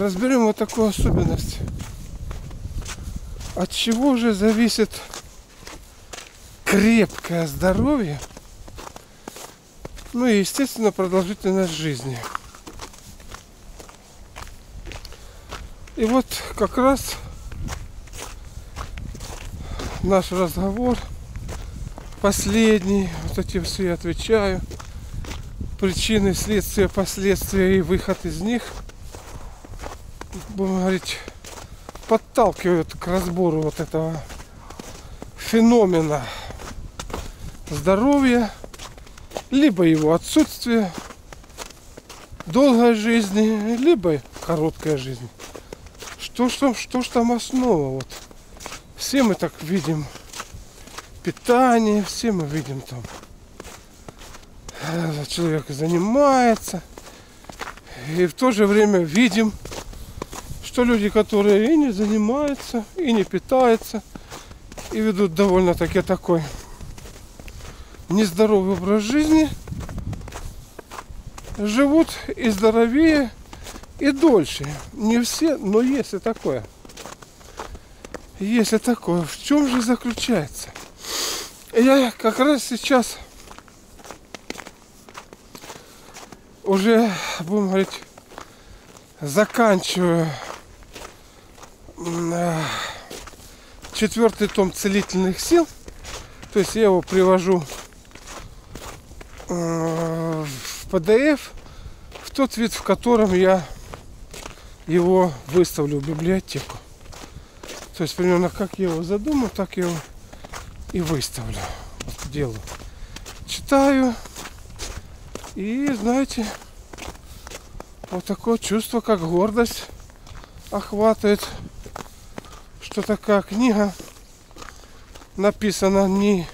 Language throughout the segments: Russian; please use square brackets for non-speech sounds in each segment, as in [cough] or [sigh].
разберем вот такую особенность. От чего же зависит крепкое здоровье, ну и, естественно, продолжительность жизни. И вот как раз наш разговор последний, вот эти все я отвечаю, причины, следствия, последствия и выход из них, будем говорить, подталкивают к разбору вот этого феномена здоровья, либо его отсутствия, долгой жизни, либо короткая жизнь. Что ж там, что ж там основа? Вот. Все мы так видим питание, все мы видим там э, человек занимается. И в то же время видим, что люди, которые и не занимаются, и не питаются, и ведут довольно-таки такой нездоровый образ жизни, живут и здоровее, и дольше. Не все, но есть и такое. Есть и такое. В чем же заключается? Я как раз сейчас уже, будем говорить, заканчиваю четвертый том целительных сил. То есть я его привожу э, в PDF в тот вид, в котором я его выставлю в библиотеку. То есть примерно как я его задумал, так я его и выставлю. Вот делаю. Читаю. И знаете, вот такое чувство, как гордость охватывает, что такая книга написана не,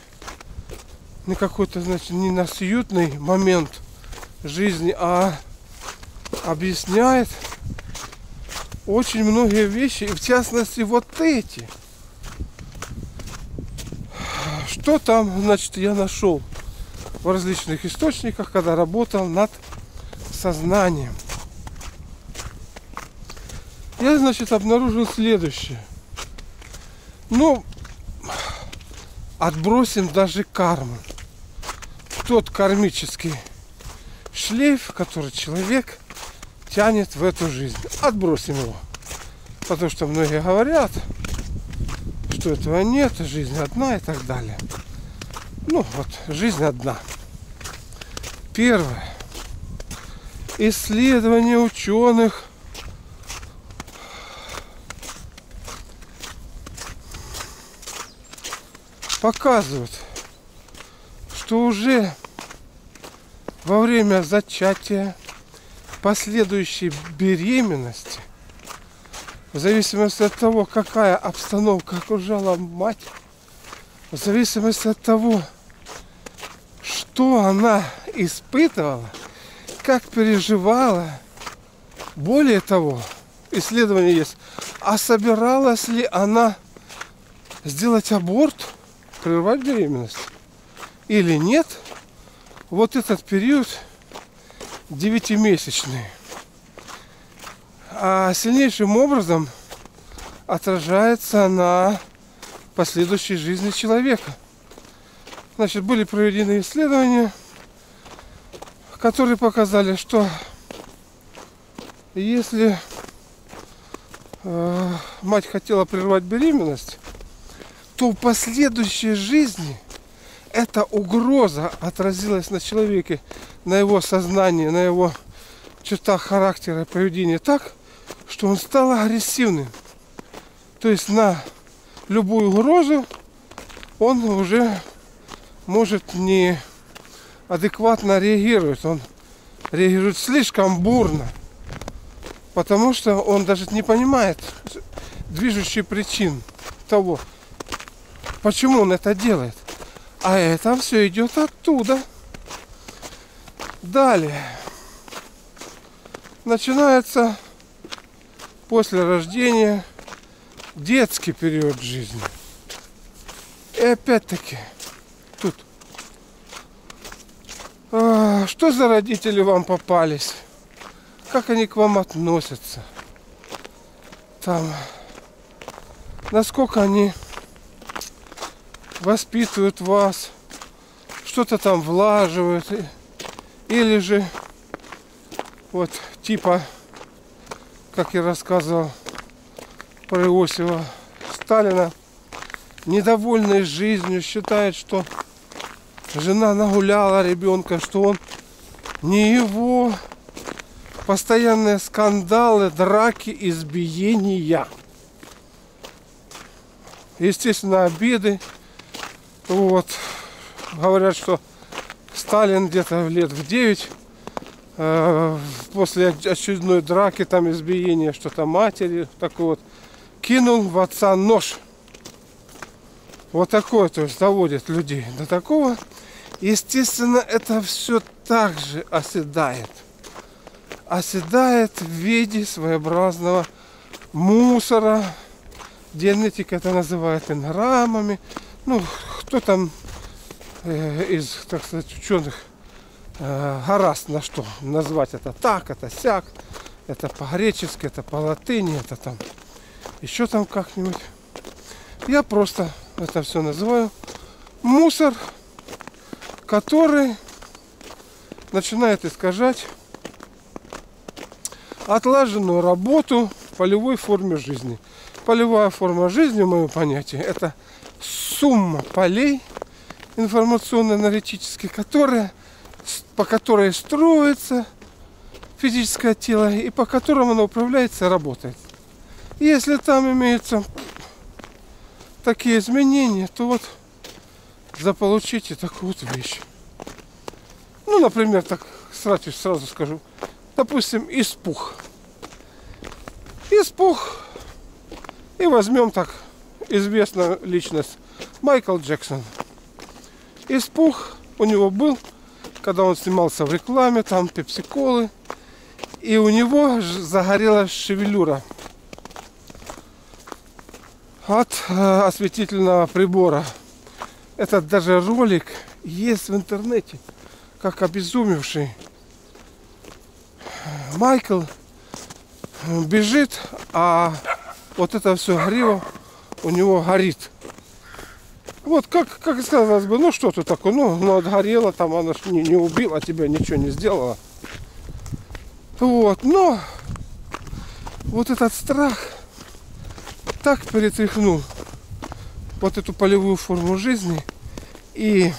не какой-то, значит, не на сьютный момент жизни, а объясняет очень многие вещи, в частности вот эти. Что там, значит, я нашел в различных источниках, когда работал над сознанием. Я, значит, обнаружил следующее. Ну, отбросим даже карму. Тот кармический шлейф, который человек тянет в эту жизнь. Отбросим его. Потому что многие говорят, что этого нет, жизнь одна и так далее. Ну вот, жизнь одна. Первое. Исследование ученых показывают, что уже во время зачатия последующей беременности, в зависимости от того, какая обстановка окружала мать, в зависимости от того, что она испытывала, как переживала, более того, исследование есть, а собиралась ли она сделать аборт, прервать беременность или нет, вот этот период девятимесячный. А сильнейшим образом отражается на последующей жизни человека. Значит, были проведены исследования, которые показали, что если э, мать хотела прервать беременность, то в последующей жизни – эта угроза отразилась на человеке, на его сознании, на его чертах характера и поведения так, что он стал агрессивным. То есть на любую угрозу он уже может не адекватно реагировать. Он реагирует слишком бурно. Потому что он даже не понимает движущие причин того, почему он это делает. А это все идет оттуда. Далее. Начинается после рождения детский период жизни. И опять-таки, тут. А, что за родители вам попались? Как они к вам относятся? там, насколько они воспитывают вас, что-то там влаживают, или же вот типа, как я рассказывал про Иосифа Сталина, недовольный жизнью, считает, что жена нагуляла ребенка, что он не его, постоянные скандалы, драки, избиения. Естественно, обиды. Вот. Говорят, что Сталин где-то лет в 9 э, после очередной драки, там избиения, что-то матери, такой вот, кинул в отца нож. Вот такое, то есть доводит людей до такого. Естественно, это все так же оседает. Оседает в виде своеобразного мусора. Генетика это называют энграммами. Ну, кто там э, из, так сказать, ученых э, гораст на что назвать это так, это сяк, это по-гречески, это по-латыни, это там еще там как-нибудь. Я просто это все называю мусор, который начинает искажать отлаженную работу в полевой форме жизни. Полевая форма жизни, мое понятие, это сумма полей информационно-аналитических, которые, по которой строится физическое тело и по которому оно управляется и работает. Если там имеются такие изменения, то вот заполучите такую вот вещь. Ну, например, так сразу, сразу скажу, допустим, испух. Испух. И возьмем так известную личность Майкл Джексон. Испух у него был, когда он снимался в рекламе, там пепсиколы. И у него загорелась шевелюра от э, осветительного прибора. Этот даже ролик есть в интернете, как обезумевший. Майкл бежит, а вот это все грива у него горит. Вот как, как сказалось бы, ну что ты такое, ну, ну отгорело, там она ж не, не убила тебя, ничего не сделала. Вот, но вот этот страх – так перетряхнул вот эту полевую форму жизни и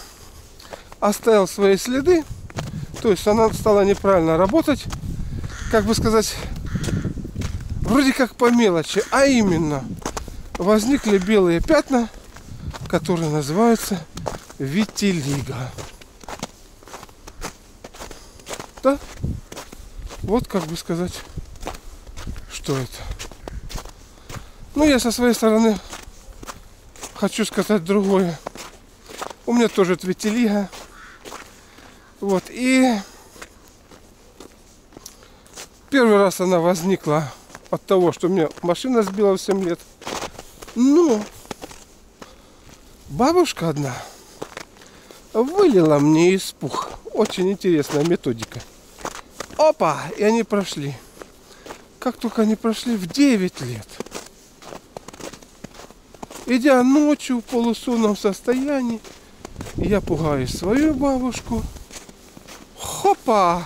оставил свои следы. То есть она стала неправильно работать, как бы сказать, вроде как по мелочи, а именно возникли белые пятна, которые называются витилиго. Да? Вот как бы сказать, что это. Ну, я со своей стороны хочу сказать другое. У меня тоже твитилига. Вот, и первый раз она возникла от того, что меня машина сбила в 7 лет. Но бабушка одна вылила мне из пух. Очень интересная методика. Опа! И они прошли. Как только они прошли в 9 лет – Идя ночью в полусонном состоянии, я пугаю свою бабушку. Хопа!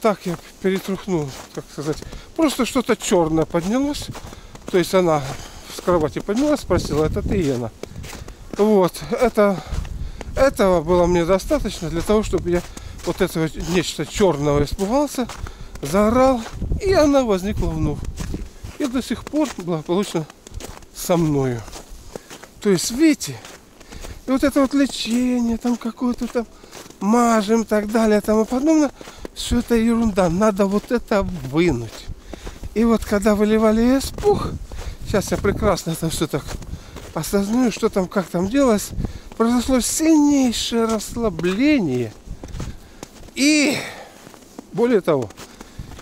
Так я перетрухнул, как сказать. Просто что-то черное поднялось. То есть она с кровати поднялась, спросила, это ты, Ена? Вот, это, этого было мне достаточно для того, чтобы я вот этого нечто черного испугался, заорал, и она возникла вновь. И до сих пор благополучно со мною. То есть, видите, и вот это вот лечение, там какое-то там мажем и так далее, тому подобное, все это ерунда. Надо вот это вынуть. И вот когда выливали испух, сейчас я прекрасно это все так осознаю, что там, как там делалось, произошло сильнейшее расслабление. И, более того,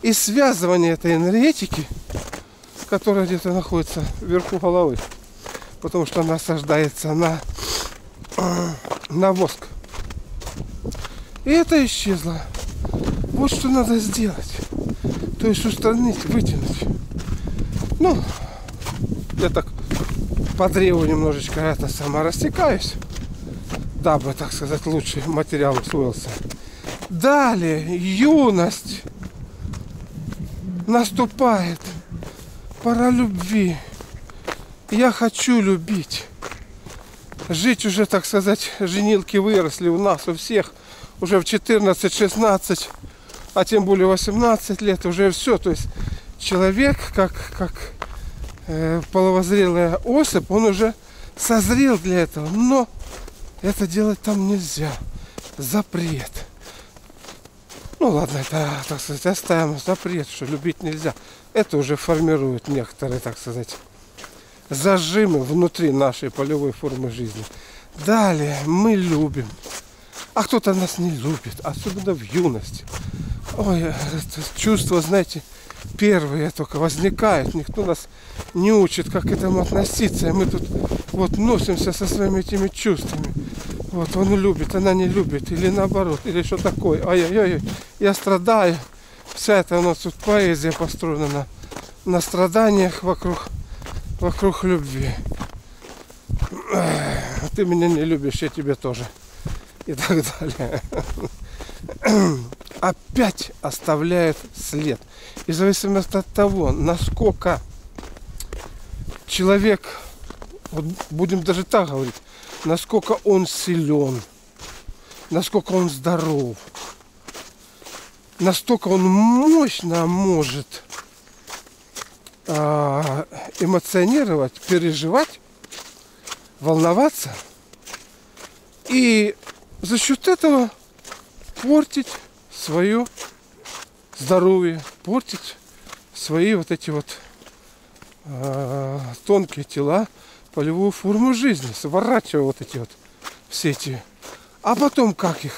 и связывание этой энергетики – которая где-то находится вверху головы. Потому что она осаждается на, [clears throat] на воск. И это исчезло. Вот что надо сделать. То есть устранить, вытянуть. Ну, я так по древу немножечко это сама растекаюсь, дабы, так сказать, лучший материал усвоился. Далее, юность наступает. Пора любви. Я хочу любить. Жить уже, так сказать, женилки выросли у нас, у всех. Уже в 14-16, а тем более 18 лет уже все. То есть человек, как, как э, половозрелая особь, он уже созрел для этого. Но это делать там нельзя. Запрет. Ну ладно, это, так сказать, оставим запрет, что любить нельзя. Это уже формирует некоторые, так сказать, зажимы внутри нашей полевой формы жизни. Далее мы любим. А кто-то нас не любит, особенно в юности. Ой, это чувство, знаете, первые только возникает. Никто нас не учит, как к этому относиться. И мы тут вот носимся со своими этими чувствами. Вот он любит, она не любит, или наоборот, или что такое. Ой-ой-ой, я страдаю. Вся эта у нас тут поэзия построена на, на страданиях вокруг, вокруг любви. Ты меня не любишь, я тебя тоже. И так далее. Опять оставляет след. И в зависимости от того, насколько человек, вот будем даже так говорить, насколько он силен, насколько он здоров, настолько он мощно может а, эмоционировать, переживать, волноваться и за счет этого портить свое здоровье, портить свои вот эти вот э, тонкие тела, полевую форму жизни, сворачивая вот эти вот все эти. А потом как их?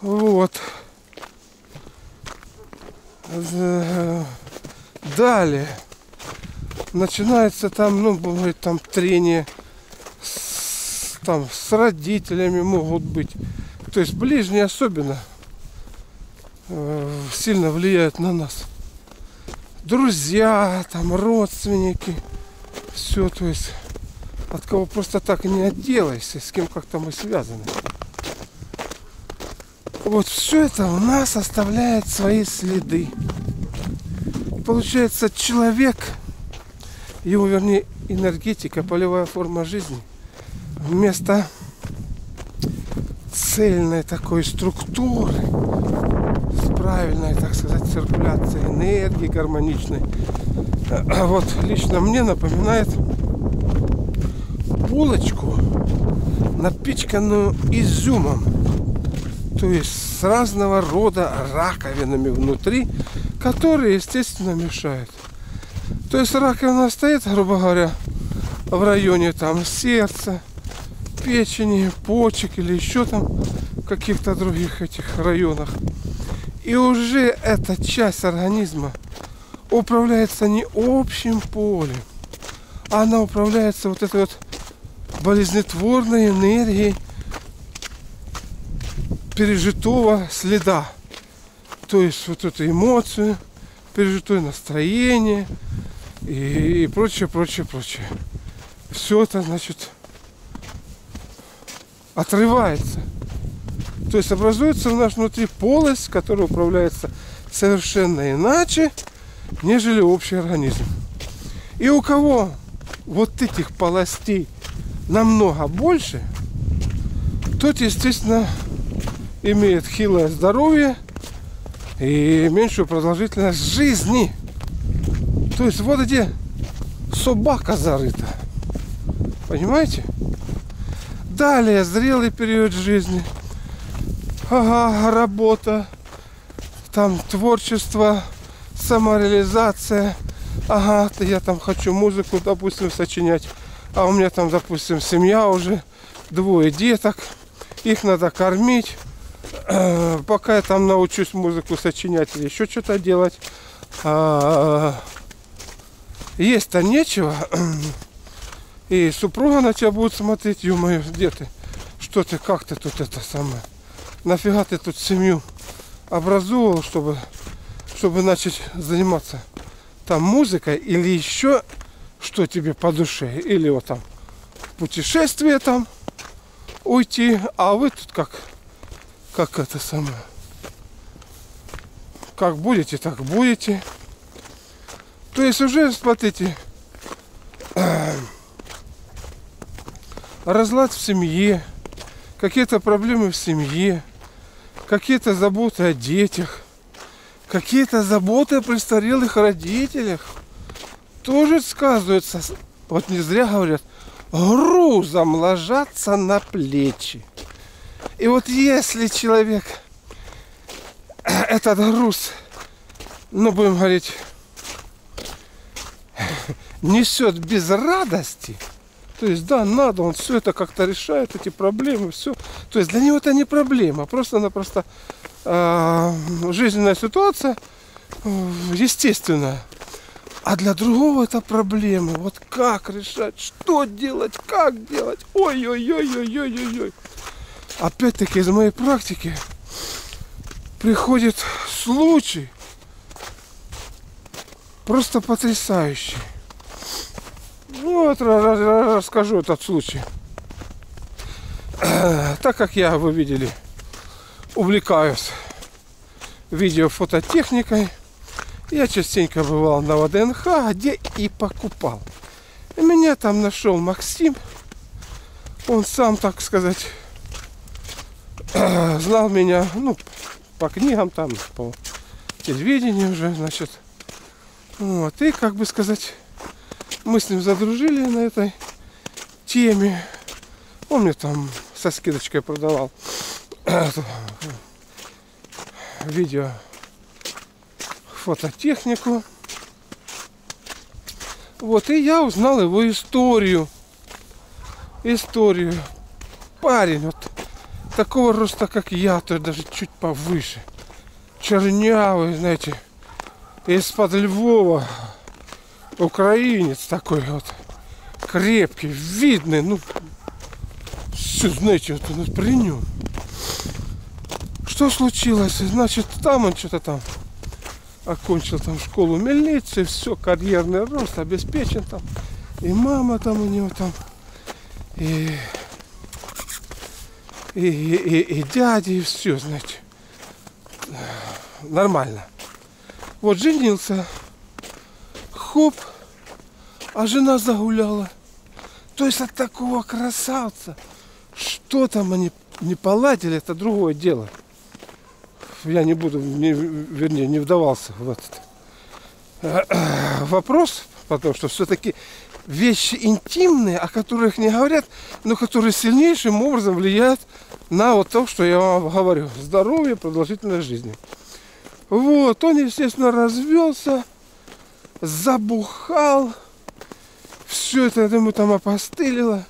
Вот. Далее. Начинается там, ну, бывает там трение с, там с родителями могут быть. То есть ближние особенно сильно влияют на нас. Друзья, там родственники все, то есть от кого просто так и не отделаешься, с кем как-то мы связаны. Вот все это у нас оставляет свои следы. Получается, человек, его, вернее, энергетика, полевая форма жизни, вместо цельной такой структуры, правильной, так сказать, циркуляцией энергии гармоничной, а вот лично мне напоминает булочку, напичканную изюмом. То есть с разного рода раковинами внутри, которые, естественно, мешают. То есть раковина стоит, грубо говоря, в районе там сердца, печени, почек или еще там каких-то других этих районах. И уже эта часть организма управляется не общим полем, а она управляется вот этой вот болезнетворной энергией пережитого следа. То есть вот эту эмоцию, пережитое настроение и, и прочее, прочее, прочее. Все это, значит, отрывается. То есть образуется у нас внутри полость, которая управляется совершенно иначе, нежели общий организм. И у кого вот этих полостей намного больше, тот, естественно, имеет хилое здоровье и меньшую продолжительность жизни. То есть вот где собака зарыта. Понимаете? Далее зрелый период жизни. Ага, работа, там творчество, самореализация. Ага, я там хочу музыку, допустим, сочинять. А у меня там, допустим, семья уже, двое деток. Их надо кормить. [clears throat] Пока я там научусь музыку сочинять или еще что-то делать. А, есть-то нечего. И супруга на тебя будет смотреть, ё-моё, где ты? Что ты, как ты тут это самое? Нафига ты тут семью образовал, чтобы чтобы начать заниматься там музыка или еще что тебе по душе. Или вот там путешествие там уйти, а вы тут как, как это самое. Как будете, так будете. То есть уже, смотрите, [clears throat] разлад в семье, какие-то проблемы в семье, какие-то заботы о детях, какие-то заботы о престарелых родителях тоже сказываются. Вот не зря говорят, грузом ложатся на плечи. И вот если человек [clears throat] этот груз, ну будем говорить, [clears throat] несет без радости, то есть, да, надо, он все это как-то решает, эти проблемы, все. То есть для него это не проблема, просто-напросто э, жизненная ситуация э, естественная. А для другого это проблемы. Вот как решать, что делать, как делать. Ой-ой-ой-ой-ой-ой. Опять-таки из моей практики приходит случай просто потрясающий. Ну вот расскажу этот случай. [clears throat] Так как я, вы видели, увлекаюсь видео-фототехникой, я частенько бывал на ВДНХ, где и покупал. И меня там нашел Максим. Он сам, так сказать, [clears throat] знал меня, ну, по книгам там, по телевидению уже, значит. Вот, и, как бы сказать, мы с ним задружили на этой теме. Он мне там со скидочкой продавал [clears throat] видео фототехнику. Вот, и я узнал его историю. Историю. Парень, вот такого роста, как я, то даже чуть повыше. Чернявый, знаете, из-под Львова украинец такой вот, крепкий, видный, ну, все, знаете, вот он при нем. Что случилось? Значит, там он что-то там окончил там школу милиции, все, карьерный рост, обеспечен там. И мама там у него там, и, и, и, и, и дяди, и все, значит. Нормально. Вот женился, хоп, а жена загуляла. То есть от такого красавца, что там они не поладили, это другое дело. Я не буду, не, вернее, не вдавался в этот вопрос, потому что все-таки вещи интимные, о которых не говорят, но которые сильнейшим образом влияют на вот то, что я вам говорю. Здоровье, продолжительность жизни. Вот, он, естественно, развелся, забухал, все это ему там опостылило.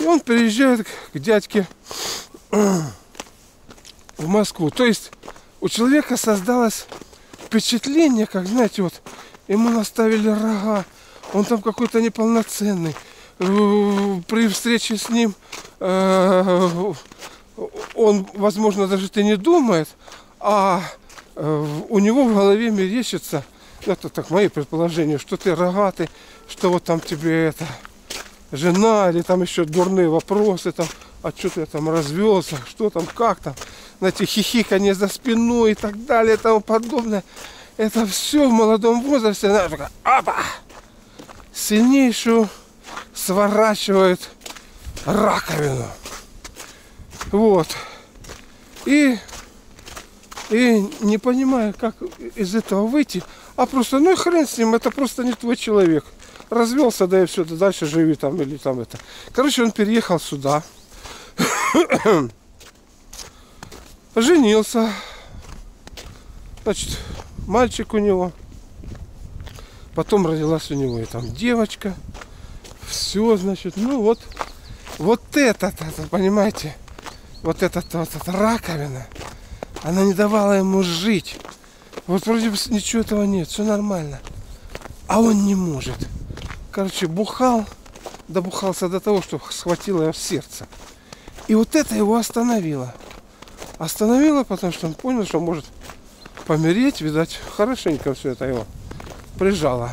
И он приезжает к дядьке [clears throat] в Москву. То есть у человека создалось впечатление, как, знаете, вот ему наставили рога, он там какой-то неполноценный. Э, при встрече с ним э, он, возможно, даже ты не думает, а э, у него в голове мерещится это так мои предположения, что ты рогатый, что вот там тебе это жена, или там еще дурные вопросы, там, а что ты там развелся, что там, как там, знаете, хихиканье за спиной и так далее и тому подобное. Это все в молодом возрасте, она такая, сильнейшую сворачивает раковину. Вот. И, и не понимаю, как из этого выйти, а просто, ну и хрен с ним, это просто не твой человек. Развелся, да и все, да дальше живи там или там это. Короче, он переехал сюда. [coughs] Женился. Значит, мальчик у него. Потом родилась у него и там девочка. Все, значит, ну вот. Вот это, это понимаете, вот эта вот эта раковина, она не давала ему жить. Вот вроде бы ничего этого нет, все нормально. А он не может. Короче, бухал, добухался до того, что схватило его сердце. И вот это его остановило. Остановило, потому что он понял, что может помереть, видать, хорошенько все это его прижала.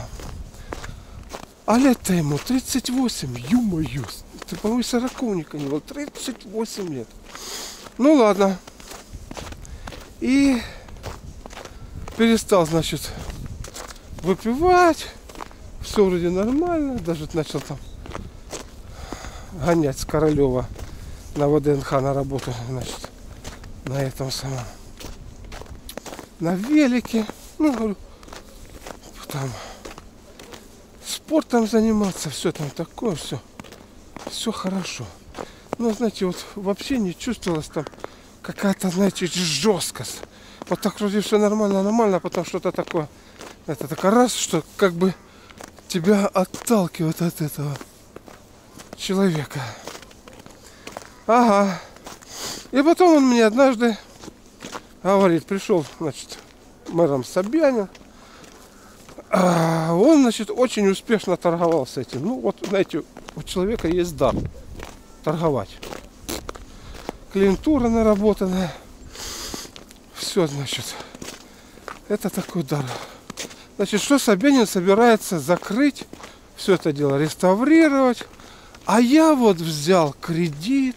А лет-то ему 38, ё-моё. Ты, по-моему, сороковника не было. 38 лет. Ну ладно. И перестал, значит, выпивать. Все вроде нормально. Даже начал там гонять с Королева на ВДНХ на работу, значит, на этом самом. На велике. Ну, там спортом заниматься, все там такое, все. Все хорошо. Но, знаете, вот вообще не чувствовалось там какая-то, знаете, жесткость. Вот так вроде все нормально, нормально, а потом что-то такое. Это такая раз, что как бы тебя отталкивает от этого человека. Ага. И потом он мне однажды говорит, пришел, значит, мэром Собянин. А он, значит, очень успешно торговал с этим. Ну, вот, знаете, у человека есть дар торговать. Клиентура наработанная. Все, значит, это такой дар. Значит, что Собянин собирается закрыть все это дело, реставрировать. А я вот взял кредит.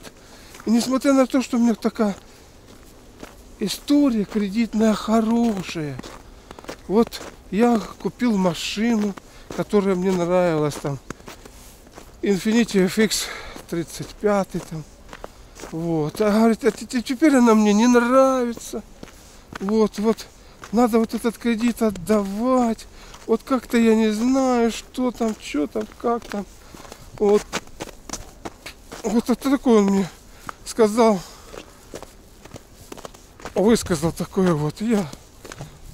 И несмотря на то, что у меня такая история кредитная хорошая. Вот я купил машину, которая мне нравилась там. Infiniti FX 35 там. Вот. А говорит, а теперь она мне не нравится. Вот, вот. Надо вот этот кредит отдавать. Вот как-то я не знаю, что там, что там, как там. Вот. Вот это такое он мне сказал высказал такое вот я.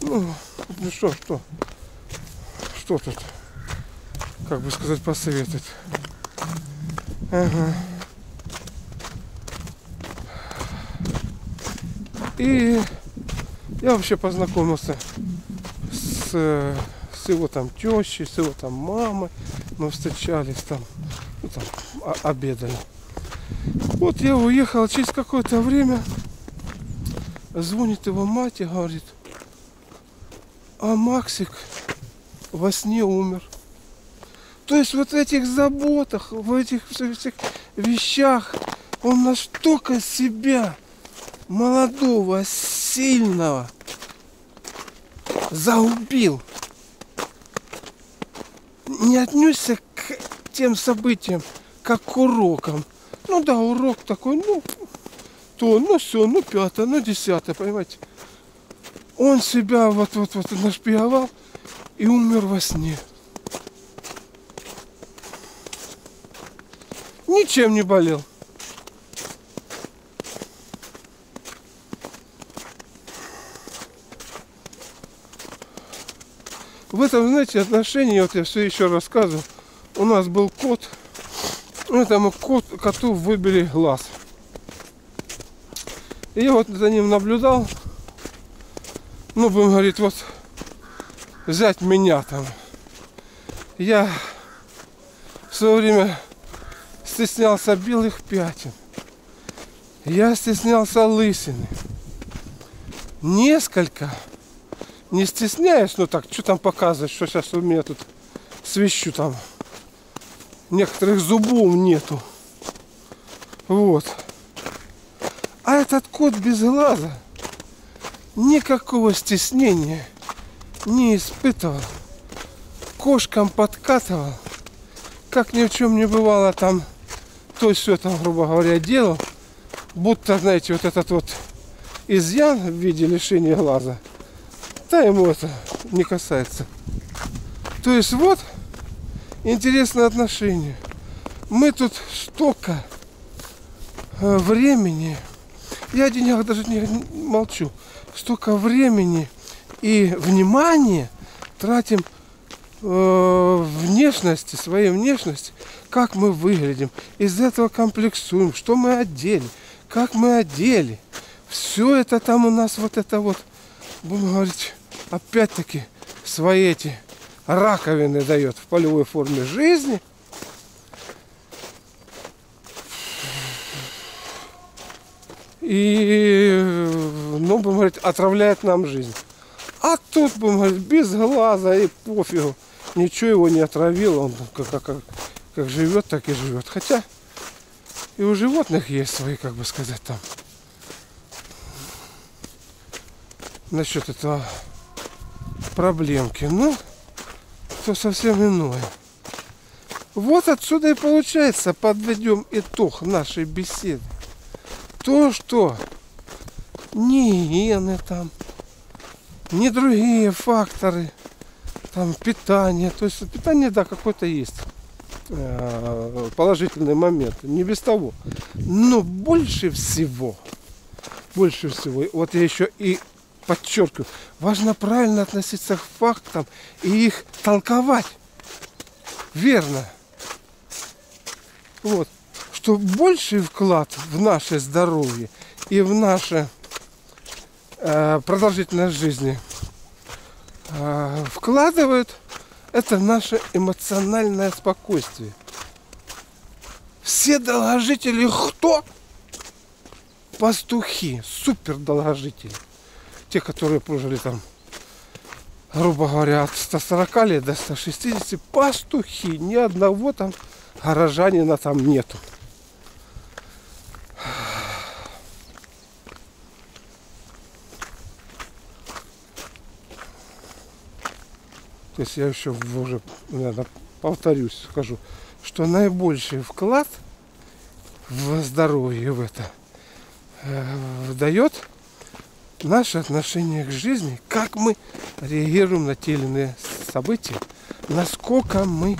Ну, ну что, что? Что тут? Как бы сказать, посоветовать. Ага. И я вообще познакомился с, с его там тещей, с его там мамой. Мы встречались там, ну, там обедали. Вот я уехал через какое-то время Звонит его мать и говорит, а Максик во сне умер. То есть вот в этих заботах, в этих всех вещах он настолько себя молодого, сильного заубил. Не отнесся к тем событиям, как к урокам. Ну да, урок такой, ну, то, ну все, ну пятое, ну десятое, понимаете. Он себя вот вот вот нашпиговал и умер во сне. Ничем не болел. В этом, знаете, отношении, вот я все еще рассказываю, у нас был кот, этому кот, коту выбили глаз. И я вот за ним наблюдал. Ну, будем говорить, вот взять меня там. Я в свое время стеснялся белых пятен. Я стеснялся лысины. Несколько. Не стесняюсь, ну так, что там показывать, что сейчас у меня тут свищу там. Некоторых зубов нету. Вот. А этот кот без глаза никакого стеснения не испытывал. Кошкам подкатывал. Как ни в чем не бывало там, то все там, грубо говоря, делал. Будто, знаете, вот этот вот изъян в виде лишения глаза, да ему это не касается. То есть вот интересное отношение. Мы тут столько э, времени я о деньгах даже не молчу. Столько времени и внимания тратим э, внешности, своей внешности, как мы выглядим. Из этого комплексуем, что мы одели, как мы одели. Все это там у нас вот это вот, будем говорить, опять-таки свои эти раковины дает в полевой форме жизни – и, ну, будем говорить, отравляет нам жизнь. А тут, будем говорить, без глаза и пофигу. Ничего его не отравило, он как, как, как, как живет, так и живет. Хотя и у животных есть свои, как бы сказать, там. Насчет этого проблемки. Ну, то совсем иное. Вот отсюда и получается, подведем итог нашей беседы. То, что ни гены там, ни другие факторы, там питание, то есть питание, да, какое-то есть э, положительный момент, не без того. Но больше всего, больше всего, вот я еще и подчеркиваю, важно правильно относиться к фактам и их толковать. Верно. Вот. Что больший вклад в наше здоровье и в наше э, продолжительность жизни э, вкладывают это наше эмоциональное спокойствие. Все долгожители кто? Пастухи, супер долгожители. Те, которые прожили там, грубо говоря, от 140 лет до 160, пастухи, ни одного там горожанина там нету. То есть я еще уже, наверное, повторюсь, скажу, что наибольший вклад в здоровье в это э, дает наше отношение к жизни, как мы реагируем на те или иные события, насколько мы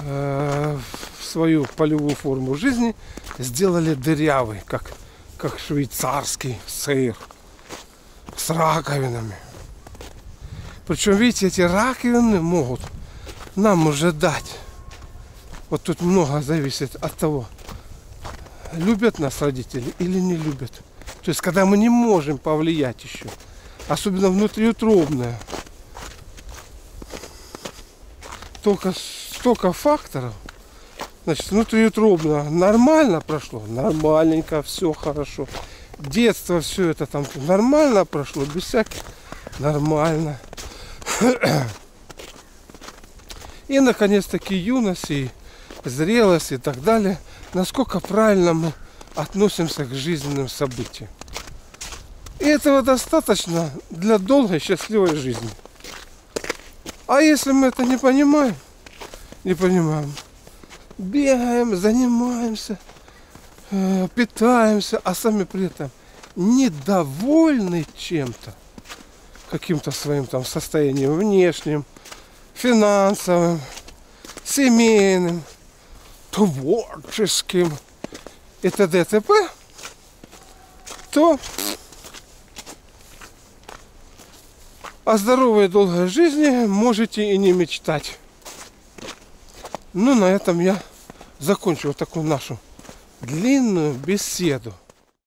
э, свою полевую форму жизни сделали дырявой, как, как швейцарский сыр с раковинами. Причем, видите, эти раковины могут нам уже дать. Вот тут много зависит от того, любят нас родители или не любят. То есть, когда мы не можем повлиять еще, особенно внутриутробное, только столько факторов, значит, внутриутробно нормально прошло, нормальненько, все хорошо. Детство, все это там нормально прошло, без всяких, нормально. [clears throat] И, наконец-таки, юность и зрелость и так далее. Насколько правильно мы относимся к жизненным событиям. И этого достаточно для долгой счастливой жизни. А если мы это не понимаем, не понимаем, бегаем, занимаемся, э, питаемся, а сами при этом недовольны чем-то, каким-то своим там состоянием внешним, финансовым, семейным, творческим и т.д. т.п., то о здоровой и долгой жизни можете и не мечтать. Ну, на этом я закончу вот такую нашу длинную беседу.